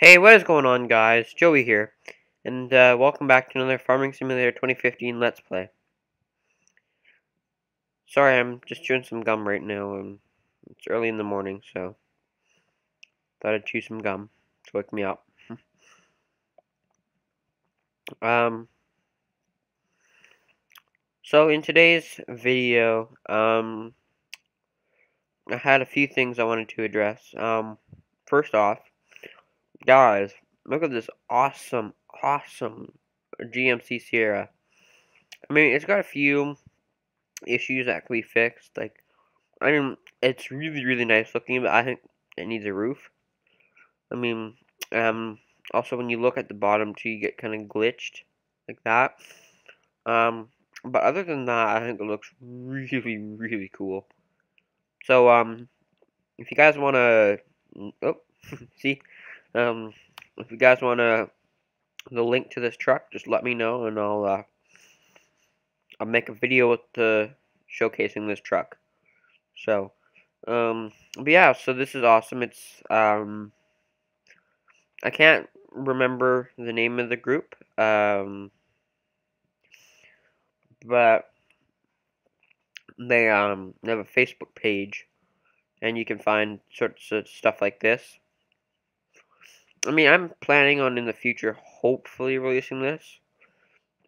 Hey, what is going on guys? Joey here, and uh, welcome back to another Farming Simulator 2015 Let's Play. Sorry, I'm just chewing some gum right now, and it's early in the morning, so thought I'd chew some gum to wake me up. um, so in today's video, um, I had a few things I wanted to address. Um, first off, Guys, look at this awesome, awesome GMC Sierra. I mean, it's got a few issues that can be fixed. Like, I mean, it's really, really nice looking, but I think it needs a roof. I mean, um, also when you look at the bottom too, you get kind of glitched like that. Um, but other than that, I think it looks really, really cool. So, um, if you guys want to, oh, see, um, if you guys want to the link to this truck, just let me know and I'll uh, I'll make a video with the showcasing this truck. So, um, but yeah, so this is awesome. It's um, I can't remember the name of the group, um, but they um they have a Facebook page, and you can find sorts of stuff like this. I mean, I'm planning on in the future hopefully releasing this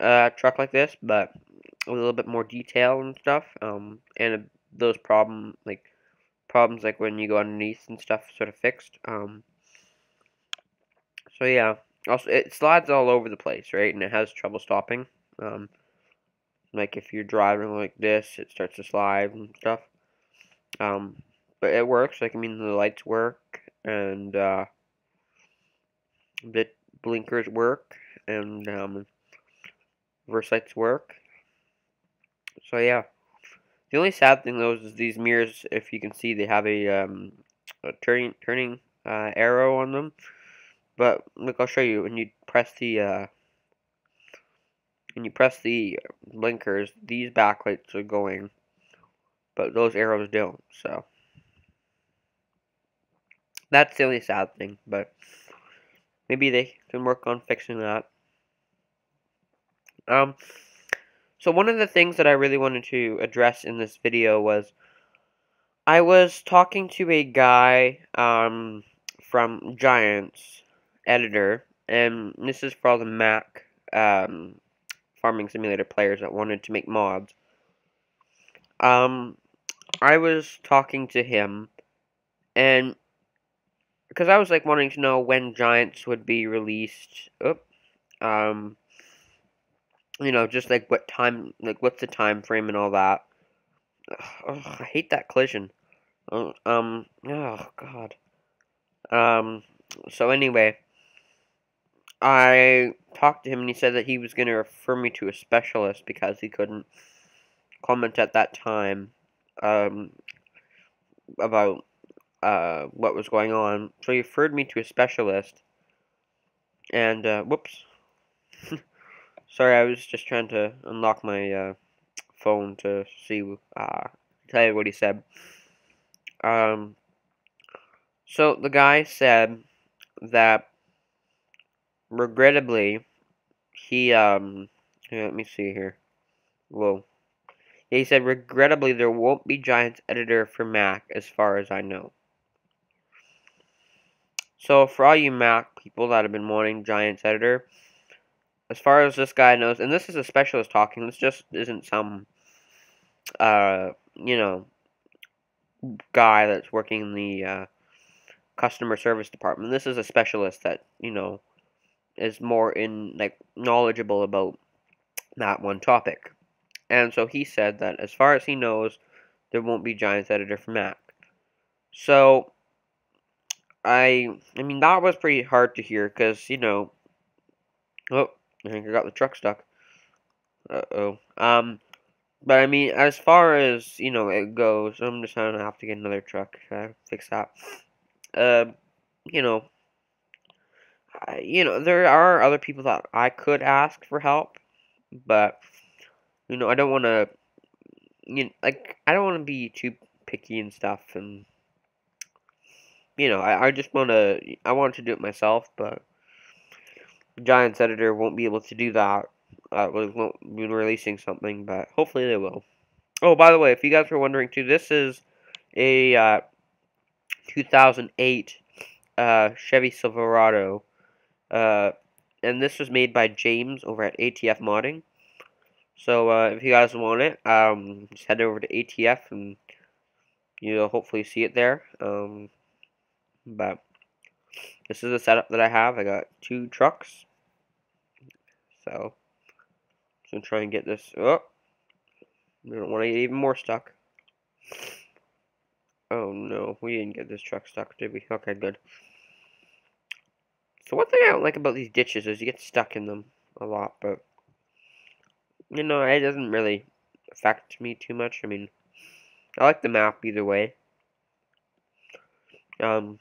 uh, truck like this, but with a little bit more detail and stuff, um, and those problem like problems like when you go underneath and stuff sort of fixed. Um, so yeah, also it slides all over the place, right? And it has trouble stopping. Um, like if you're driving like this, it starts to slide and stuff. Um, but it works. Like I mean, the lights work and. Uh, the blinkers work and um, reverse lights work. So yeah. The only sad thing though is these mirrors, if you can see, they have a, um, a turning turning uh, arrow on them. But look, I'll show you. When you press the uh, when you press the blinkers, these backlights are going, but those arrows don't. So that's the only sad thing. But maybe they can work on fixing that. Um, so one of the things that I really wanted to address in this video was I was talking to a guy um, from Giants editor, and this is for all the Mac um, farming simulator players that wanted to make mods. Um, I was talking to him, and because I was like wanting to know when Giants would be released. Oop. Um, you know, just like what time, like what's the time frame and all that. Oh, I hate that collision. Oh, um, oh god. Um, so anyway, I talked to him and he said that he was going to refer me to a specialist because he couldn't comment at that time um, about uh, what was going on. So he referred me to a specialist. And, uh, whoops. Sorry, I was just trying to unlock my uh, phone to see, uh, tell you what he said. Um, so the guy said that, regrettably, he, um, let me see here. Whoa. He said, regrettably, there won't be Giants editor for Mac, as far as I know. So for all you Mac people that have been wanting Giants editor, as far as this guy knows, and this is a specialist talking, this just isn't some, uh, you know, guy that's working in the uh, customer service department. This is a specialist that, you know, is more in, like, knowledgeable about that one topic. And so he said that as far as he knows, there won't be Giants editor for Mac. So, I I mean that was pretty hard to hear because you know. Oh, I think I got the truck stuck. Uh oh. Um, but I mean, as far as you know it goes, I'm just gonna have to get another truck to fix that. Uh, you know. I, you know, there are other people that I could ask for help, but you know, I don't want to. You know, like I don't want to be too picky and stuff, and you know, I, I just want to, I wanted to do it myself, but Giants editor won't be able to do that. Uh, won't be releasing something, but hopefully they will. Oh, by the way, if you guys were wondering too, this is a uh, 2008 uh, Chevy Silverado, uh, and this was made by James over at ATF Modding. So uh, if you guys want it, um, just head over to ATF and you'll hopefully see it there. Um, but this is the setup that I have. I got two trucks. So, just gonna try and get this. Oh, we don't want to get even more stuck. Oh no, we didn't get this truck stuck, did we? Okay, good. So one thing I don't like about these ditches is you get stuck in them a lot, but you know, it doesn't really affect me too much. I mean, I like the map either way. Um,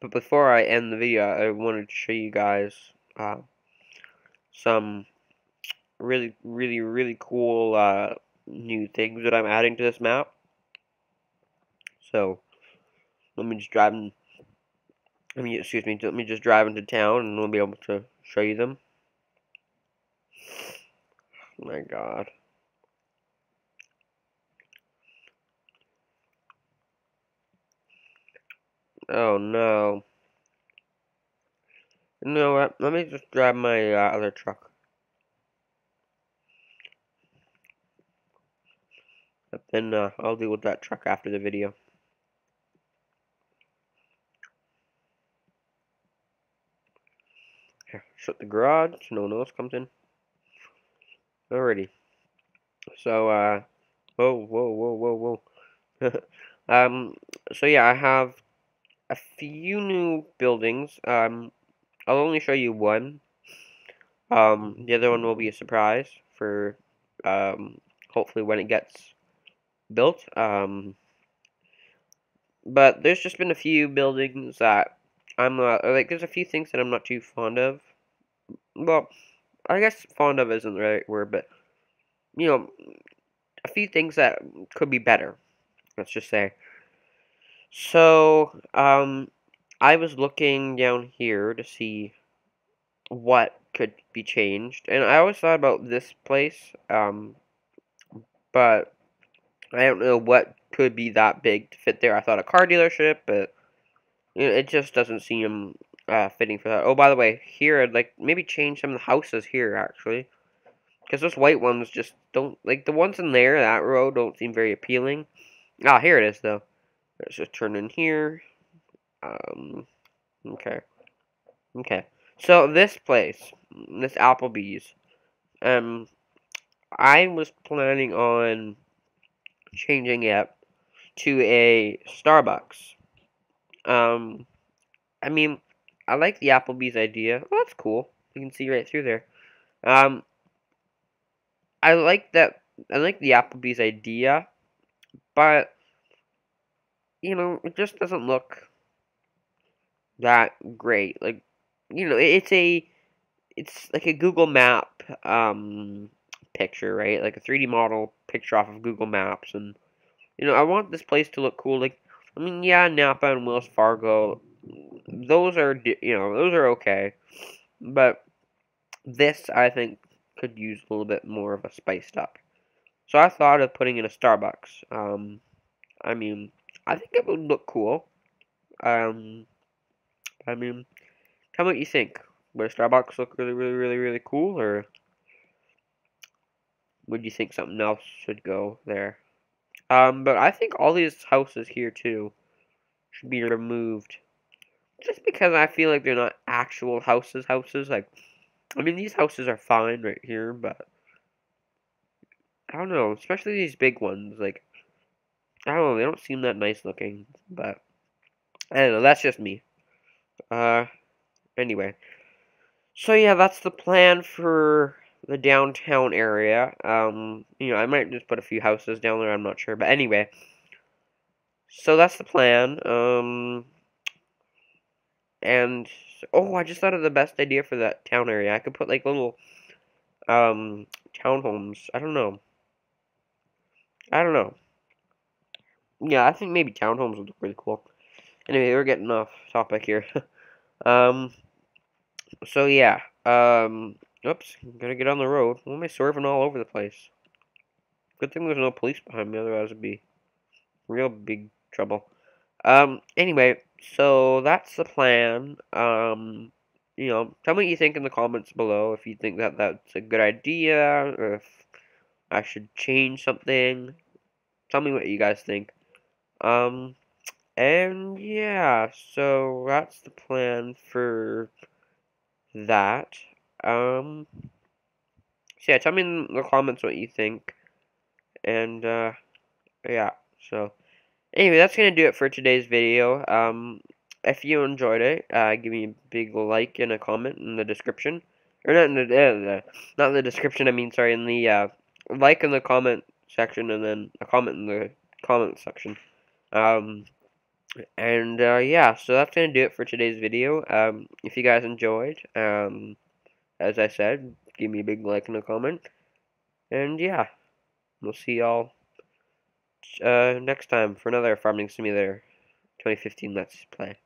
but before I end the video, I wanted to show you guys uh, some really, really, really cool uh, new things that I'm adding to this map. So, let me just drive in, let me, excuse me, let me just drive into town and we'll be able to show you them. Oh my god. Oh no. You know what? Let me just grab my uh, other truck. But then uh, I'll deal with that truck after the video. Here, shut the garage so no one else comes in. Alrighty. So, uh, whoa, whoa, whoa, whoa, whoa. um, so yeah, I have a few new buildings. Um, I'll only show you one. Um, the other one will be a surprise for, um, hopefully when it gets built. Um, but there's just been a few buildings that I'm not, like, there's a few things that I'm not too fond of. Well, I guess fond of isn't the right word, but, you know, a few things that could be better, let's just say. So, um, I was looking down here to see what could be changed, and I always thought about this place, um, but I don't know what could be that big to fit there. I thought a car dealership, but it just doesn't seem uh, fitting for that. Oh, by the way, here I'd like maybe change some of the houses here actually, because those white ones just don't like the ones in there that row don't seem very appealing. Ah, here it is though. Let's just turn in here. Um, okay. Okay. So this place, this Applebee's, um, I was planning on changing it to a Starbucks. Um, I mean, I like the Applebee's idea. Oh, that's cool. You can see right through there. Um, I like that. I like the Applebee's idea, but you know, it just doesn't look that great. Like, you know, it's a, it's like a Google Map um, picture, right? Like a 3D model picture off of Google Maps, and you know, I want this place to look cool. Like, I mean, yeah, Napa and Wells Fargo, those are, you know, those are okay, but this I think could use a little bit more of a spiced up. So I thought of putting in a Starbucks. Um, I mean, I think it would look cool. Um, I mean, tell me what you think. Would Starbucks look really, really, really, really cool, or would you think something else should go there? Um, but I think all these houses here too should be removed, just because I feel like they're not actual houses. Houses like, I mean, these houses are fine right here, but I don't know, especially these big ones. Like, I don't know, they don't seem that nice looking, but I don't know, that's just me. Uh, anyway. So yeah, that's the plan for the downtown area. Um, you know, I might just put a few houses down there, I'm not sure, but anyway. So that's the plan. Um, and, oh, I just thought of the best idea for that town area. I could put, like, little, um, townhomes. I don't know. I don't know yeah, I think maybe townhomes would look really cool. Anyway, we're getting off topic here. um, so yeah, um, oops, gotta get on the road. Why am I swerving all over the place? Good thing there's no police behind me, otherwise it'd be real big trouble. Um, anyway, so that's the plan. Um, you know, tell me what you think in the comments below if you think that that's a good idea, or if I should change something. Tell me what you guys think. Um, and yeah, so that's the plan for that. Um, so yeah, tell me in the comments what you think. And, uh, yeah, so, anyway, that's to do it for today's video. Um, if you enjoyed it, uh, give me a big like and a comment in the description. Or not in the, uh, not in the description, I mean, sorry, in the, uh, like in the comment section and then a comment in the comment section. Um, and uh, yeah, so that's to do it for today's video. Um, if you guys enjoyed, um, as I said, give me a big like and a comment. And yeah, we'll see y'all uh, next time for another Farming Simulator 2015 Let's Play.